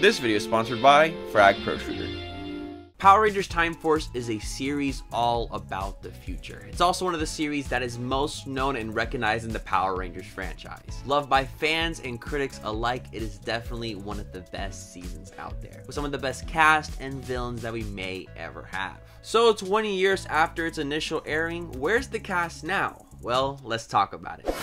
This video is sponsored by Frag Pro Shooter. Power Rangers Time Force is a series all about the future. It's also one of the series that is most known and recognized in the Power Rangers franchise. Loved by fans and critics alike, it is definitely one of the best seasons out there, with some of the best cast and villains that we may ever have. So 20 years after its initial airing, where's the cast now? Well, let's talk about it.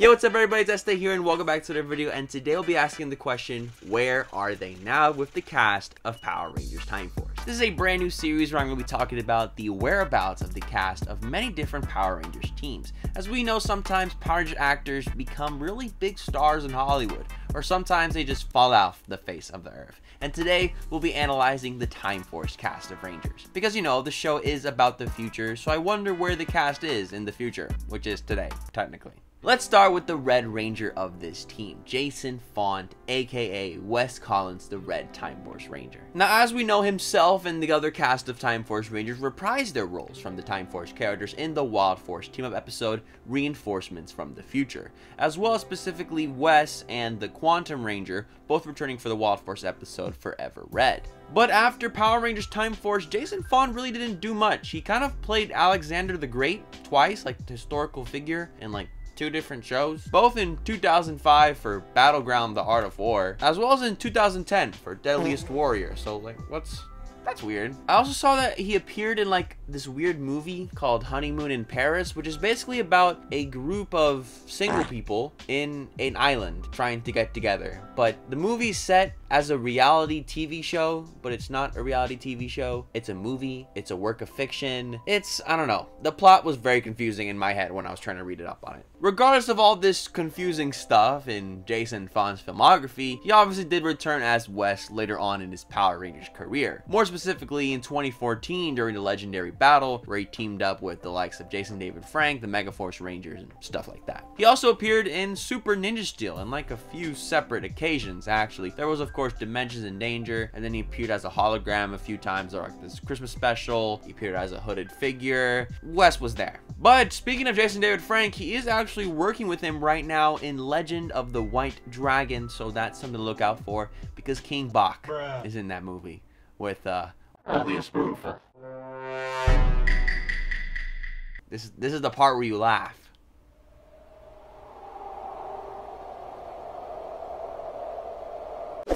Yo, what's up everybody, it's Este here and welcome back to the video and today we'll be asking the question, where are they now with the cast of Power Rangers Time Force? This is a brand new series where I'm going to be talking about the whereabouts of the cast of many different Power Rangers teams. As we know, sometimes Power Rangers actors become really big stars in Hollywood, or sometimes they just fall off the face of the earth. And today, we'll be analyzing the Time Force cast of Rangers. Because, you know, the show is about the future, so I wonder where the cast is in the future, which is today, technically. Let's start with the Red Ranger of this team, Jason Faunt, aka Wes Collins, the Red Time Force Ranger. Now, as we know, himself and the other cast of Time Force Rangers reprised their roles from the Time Force characters in the Wild Force team-up episode Reinforcements from the Future, as well as specifically Wes and the Quantum Ranger, both returning for the Wild Force episode Forever Red. But after Power Rangers Time Force, Jason Faunt really didn't do much. He kind of played Alexander the Great twice, like the historical figure, and like two different shows, both in 2005 for Battleground The Art of War, as well as in 2010 for Deadliest Warrior. So like, what's that's weird. I also saw that he appeared in like this weird movie called Honeymoon in Paris, which is basically about a group of single ah. people in an island trying to get together. But the movie's set as a reality TV show, but it's not a reality TV show. It's a movie. It's a work of fiction. It's, I don't know. The plot was very confusing in my head when I was trying to read it up on it. Regardless of all this confusing stuff in Jason Faunt's filmography, he obviously did return as Wes later on in his Power Rangers career. More specifically in 2014 during the legendary battle where he teamed up with the likes of Jason David Frank, the Megaforce Rangers, and stuff like that. He also appeared in Super Ninja Steel on like a few separate occasions actually. There was of course Dimensions in Danger, and then he appeared as a hologram a few times or like this Christmas special. He appeared as a hooded figure. Wes was there. But speaking of Jason David Frank, he is actually working with him right now in Legend of the White Dragon, so that's something to look out for because King Bach Bruh. is in that movie with uh only a spoonful. This this is the part where you laugh.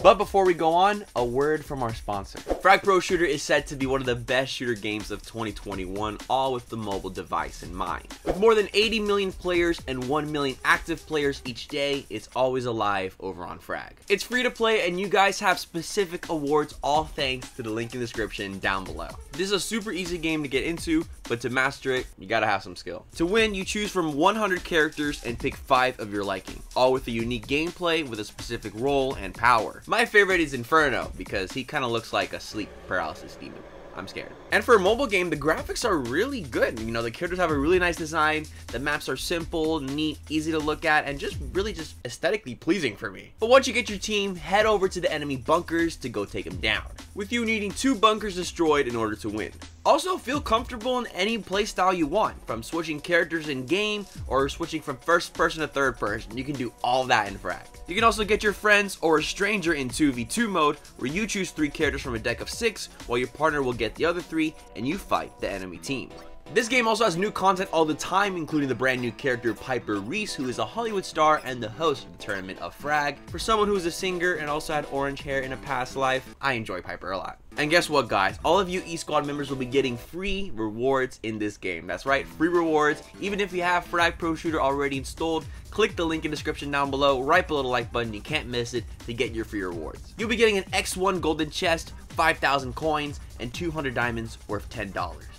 But before we go on, a word from our sponsor. Frag Pro Shooter is said to be one of the best shooter games of 2021, all with the mobile device in mind. With more than 80 million players and 1 million active players each day, it's always alive over on Frag. It's free to play and you guys have specific awards all thanks to the link in the description down below. This is a super easy game to get into, but to master it, you gotta have some skill. To win, you choose from 100 characters and pick 5 of your liking, all with a unique gameplay with a specific role and power. My favorite is Inferno because he kind of looks like a sleep paralysis demon. I'm scared. And for a mobile game, the graphics are really good. You know, the characters have a really nice design. The maps are simple, neat, easy to look at, and just really just aesthetically pleasing for me. But once you get your team, head over to the enemy bunkers to go take them down. With you needing two bunkers destroyed in order to win. Also, feel comfortable in any playstyle you want, from switching characters in game or switching from first person to third person. You can do all that in Frag. You can also get your friends or a stranger in 2v2 mode, where you choose three characters from a deck of six, while your partner will get the other three, and you fight the enemy team. This game also has new content all the time, including the brand new character Piper Reese, who is a Hollywood star and the host of the Tournament of Frag. For someone who is a singer and also had orange hair in a past life, I enjoy Piper a lot. And guess what guys, all of you E-Squad members will be getting free rewards in this game. That's right, free rewards. Even if you have Frag Pro Shooter already installed, click the link in the description down below, right below the like button, you can't miss it to get your free rewards. You'll be getting an X1 golden chest, 5,000 coins, and 200 diamonds worth $10.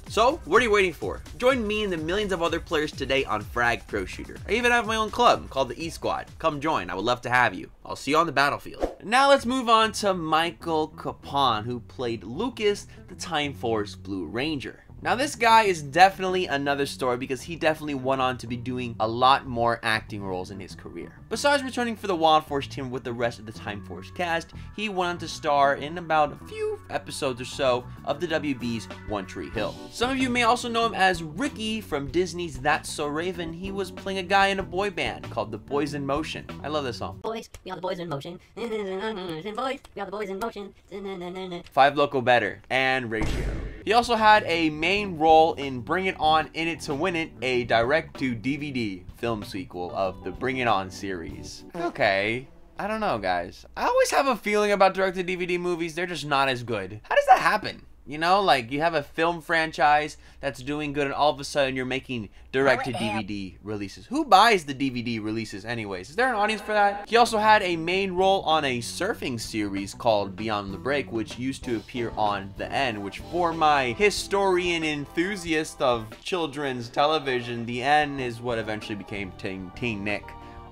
So, what are you waiting for? Join me and the millions of other players today on Frag Pro Shooter. I even have my own club called the E-Squad. Come join, I would love to have you. I'll see you on the battlefield. Now let's move on to Michael Copon, who played Lucas, the Time Force Blue Ranger. Now this guy is definitely another story because he definitely went on to be doing a lot more acting roles in his career. Besides returning for the Wild Force team with the rest of the Time Force cast, he went on to star in about a few episodes or so of the WB's One Tree Hill. Some of you may also know him as Ricky from Disney's That's So Raven. He was playing a guy in a boy band called the Boys in Motion. I love this song. Boys, we are the boys in motion. boys, we are the boys in motion. Five Local Better and Ratio. He also had a main role in Bring It On In It to Win It, a direct-to-DVD film sequel of the Bring It On series. Okay. I don't know, guys. I always have a feeling about direct-to-DVD movies, they're just not as good. How does that happen? You know, like you have a film franchise that's doing good, and all of a sudden you're making direct to DVD releases. Who buys the DVD releases, anyways? Is there an audience for that? He also had a main role on a surfing series called Beyond the Break, which used to appear on The N, which, for my historian enthusiast of children's television, The N is what eventually became Teen, Teen Nick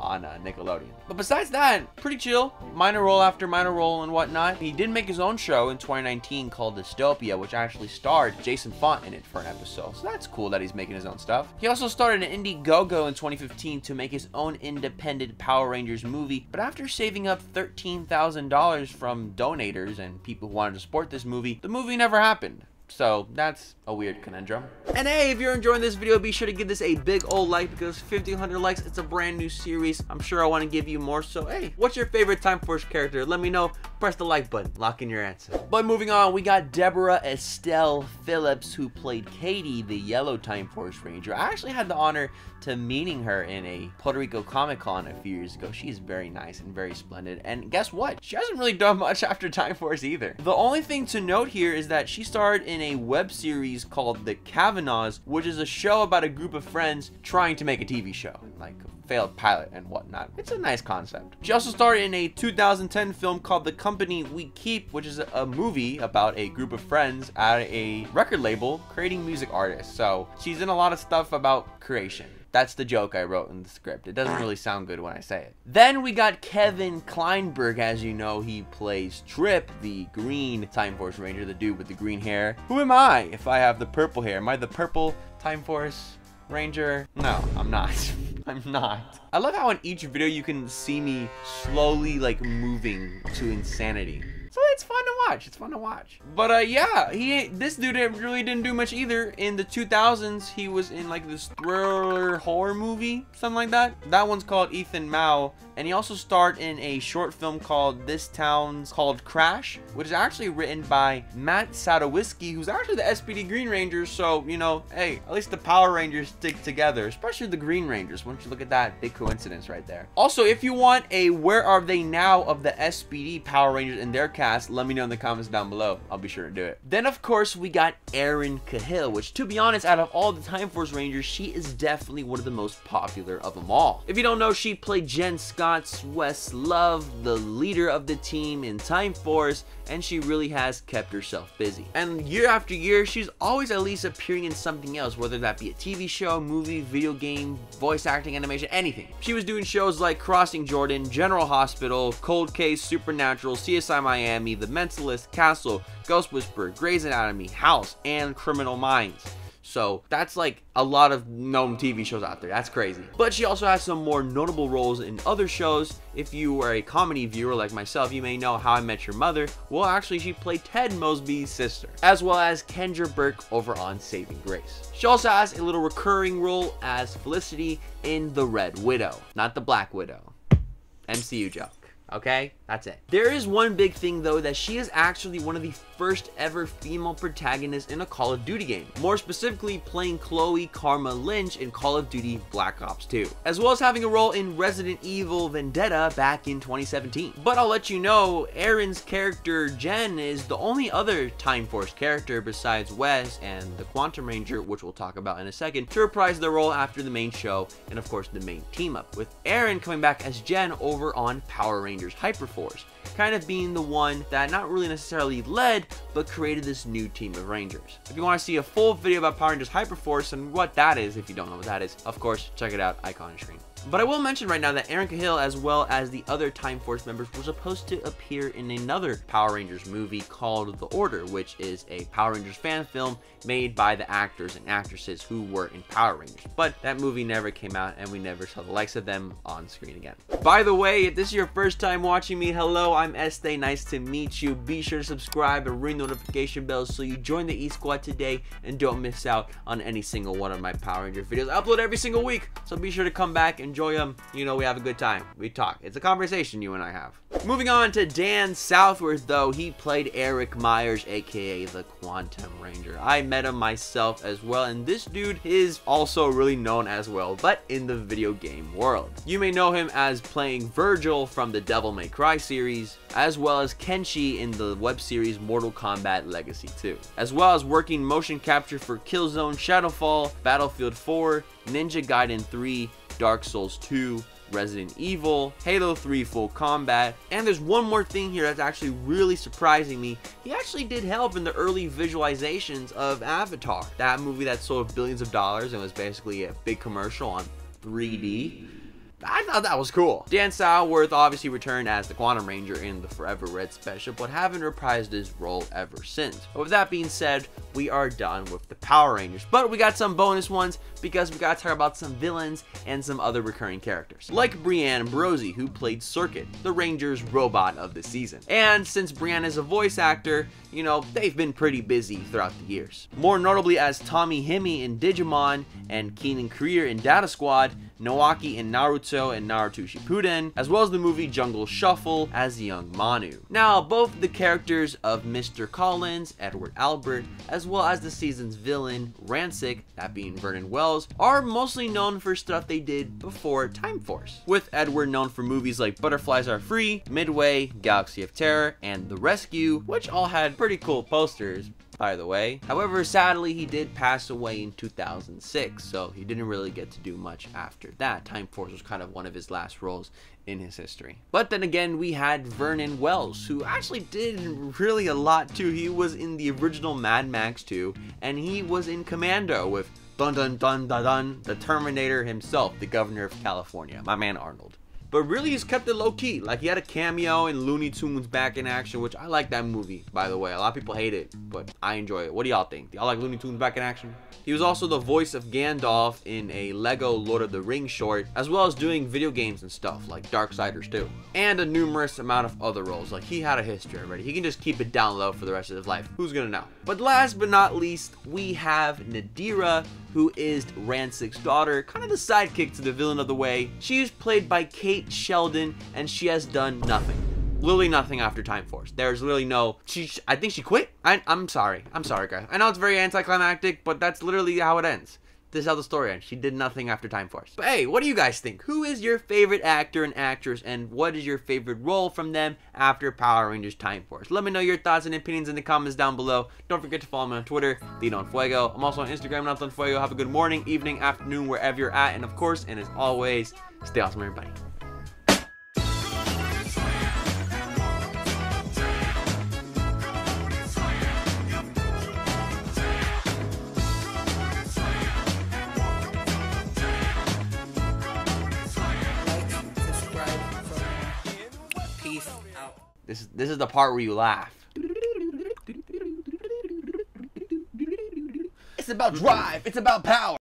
on uh, Nickelodeon. But besides that, pretty chill. Minor role after minor role and whatnot. He did make his own show in 2019 called Dystopia, which actually starred Jason Faunt in it for an episode. So that's cool that he's making his own stuff. He also started an Indiegogo in 2015 to make his own independent Power Rangers movie. But after saving up $13,000 from donators and people who wanted to support this movie, the movie never happened. So that's a weird conundrum. And hey, if you're enjoying this video, be sure to give this a big old like because 1500 likes, it's a brand new series. I'm sure I want to give you more. So hey, what's your favorite Time Force character? Let me know. Press the like button, lock in your answer. But moving on, we got Deborah Estelle Phillips who played Katie, the yellow Time Force Ranger. I actually had the honor to meeting her in a Puerto Rico Comic Con a few years ago. She's very nice and very splendid. And guess what? She hasn't really done much after Time Force either. The only thing to note here is that she starred in a web series called The Kavanaghs, which is a show about a group of friends trying to make a TV show, like a failed pilot and whatnot. It's a nice concept. She also starred in a 2010 film called The Company We Keep, which is a movie about a group of friends at a record label creating music artists. So she's in a lot of stuff about creation. That's the joke I wrote in the script. It doesn't really sound good when I say it. Then we got Kevin Kleinberg. As you know, he plays Trip, the green Time Force Ranger, the dude with the green hair. Who am I if I have the purple hair? Am I the purple Time Force Ranger? No, I'm not. I'm not. I love how in each video you can see me slowly like moving to insanity. So it's fun to watch. It's fun to watch. But uh, yeah, he this dude really didn't do much either. In the 2000s, he was in like this thriller horror movie, something like that. That one's called Ethan Mao, and he also starred in a short film called This Town's called Crash, which is actually written by Matt Sadowiski, who's actually the SPD Green Rangers. So you know, hey, at least the Power Rangers stick together, especially the Green Rangers. Once you look at that big coincidence right there. Also, if you want a Where Are They Now of the SPD Power Rangers in their cast, let me know in the comments down below. I'll be sure to do it. Then, of course, we got Erin Cahill, which, to be honest, out of all the Time Force Rangers, she is definitely one of the most popular of them all. If you don't know, she played Jen Scotts West Love, the leader of the team in Time Force, and she really has kept herself busy. And year after year, she's always at least appearing in something else, whether that be a TV show, movie, video game, voice acting, animation, anything. She was doing shows like Crossing Jordan, General Hospital, Cold Case, Supernatural, CSI Miami, The Mentalist, Castle, Ghost Whisperer, Grey's Anatomy, House, and Criminal Minds. So that's like a lot of known TV shows out there. That's crazy. But she also has some more notable roles in other shows. If you are a comedy viewer like myself, you may know How I Met Your Mother. Well, actually, she played Ted Mosby's sister, as well as Kendra Burke over on Saving Grace. She also has a little recurring role as Felicity in The Red Widow, not the Black Widow. MCU joke. Okay, that's it. There is one big thing though that she is actually one of the first ever female protagonists in a Call of Duty game. More specifically, playing Chloe Karma Lynch in Call of Duty Black Ops 2, as well as having a role in Resident Evil Vendetta back in 2017. But I'll let you know, Erin's character Jen is the only other Time Force character besides Wes and the Quantum Ranger, which we'll talk about in a second, to reprise their role after the main show and of course the main team up, with Erin coming back as Jen over on Power Rangers Hyperforce kind of being the one that not really necessarily led, but created this new team of Rangers. If you want to see a full video about Power Rangers Hyperforce and what that is, if you don't know what that is, of course, check it out, icon on screen. But I will mention right now that Erin Cahill, as well as the other Time Force members, were supposed to appear in another Power Rangers movie called The Order, which is a Power Rangers fan film made by the actors and actresses who were in Power Rangers. But that movie never came out and we never saw the likes of them on screen again. By the way, if this is your first time watching me, hello, I'm Este. Nice to meet you. Be sure to subscribe and ring notification bells so you join the E Squad today and don't miss out on any single one of my Power Ranger videos. I upload every single week, so be sure to come back, enjoy them. You know, we have a good time. We talk. It's a conversation you and I have. Moving on to Dan Southworth, though, he played Eric Myers, aka the Quantum Ranger. I met him myself as well, and this dude is also really known as well, but in the video game world. You may know him as playing Vergil from the Devil May Cry series, as well as Kenshi in the web series Mortal Kombat Legacy 2, as well as working motion capture for Killzone Shadowfall, Battlefield 4, Ninja Gaiden 3, Dark Souls 2, Resident Evil, Halo 3 Full Combat, and there's one more thing here that's actually really surprising me. He actually did help in the early visualizations of Avatar, that movie that sold billions of dollars and was basically a big commercial on 3D. I thought that was cool. Dan Southworth obviously returned as the Quantum Ranger in the Forever Red special, but haven't reprised his role ever since. But with that being said, we are done with the Power Rangers. But we got some bonus ones because we gotta talk about some villains and some other recurring characters. Like Brianne Ambrosi, who played Circuit, the Rangers robot of the season. And since Brianne is a voice actor, you know, they've been pretty busy throughout the years. More notably as Tommy Himi in Digimon and Keenan Krier in Data Squad, Naoki in Naruto and Naruto Shippuden, as well as the movie Jungle Shuffle as young Manu. Now, both the characters of Mr. Collins, Edward Albert, as well as the season's villain, Ransik, that being Vernon Wells, are mostly known for stuff they did before Time Force, with Edward known for movies like Butterflies Are Free, Midway, Galaxy of Terror, and The Rescue, which all had pretty cool posters, by the way. However, sadly, he did pass away in 2006, so he didn't really get to do much after that. Time Force was kind of one of his last roles in his history. But then again, we had Vernon Wells, who actually did really a lot too. He was in the original Mad Max 2, and he was in Commando with dun dun dun dun dun, the Terminator himself, the governor of California, my man Arnold. But really, he's kept it low key. Like, he had a cameo in Looney Tunes Back in Action, which I like that movie, by the way. A lot of people hate it, but I enjoy it. What do y'all think? Do y'all like Looney Tunes Back in Action? He was also the voice of Gandalf in a Lego Lord of the Rings short, as well as doing video games and stuff, like Darksiders 2. And a numerous amount of other roles. Like, he had a history already. He can just keep it down low for the rest of his life. Who's gonna know? But last but not least, we have Nadira, who is Ransik's daughter, kind of the sidekick to the villain of the way. She's played by Kate Sheldon, and she has done nothing. Literally nothing after Time Force. There's literally no. She, I think she quit. I, I'm sorry. I'm sorry, guys. I know it's very anticlimactic, but that's literally how it ends. This is how the story ends. She did nothing after Time Force. But hey, what do you guys think? Who is your favorite actor and actress, and what is your favorite role from them after Power Rangers Time Force? Let me know your thoughts and opinions in the comments down below. Don't forget to follow me on Twitter, Don Fuego. I'm also on Instagram, Don Fuego. Have a good morning, evening, afternoon, wherever you're at. And of course, and as always, stay awesome, everybody. This is this is the part where you laugh. It's about drive. It's about power.